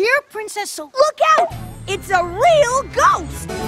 Dear Princess Sol- Look out! It's a real ghost!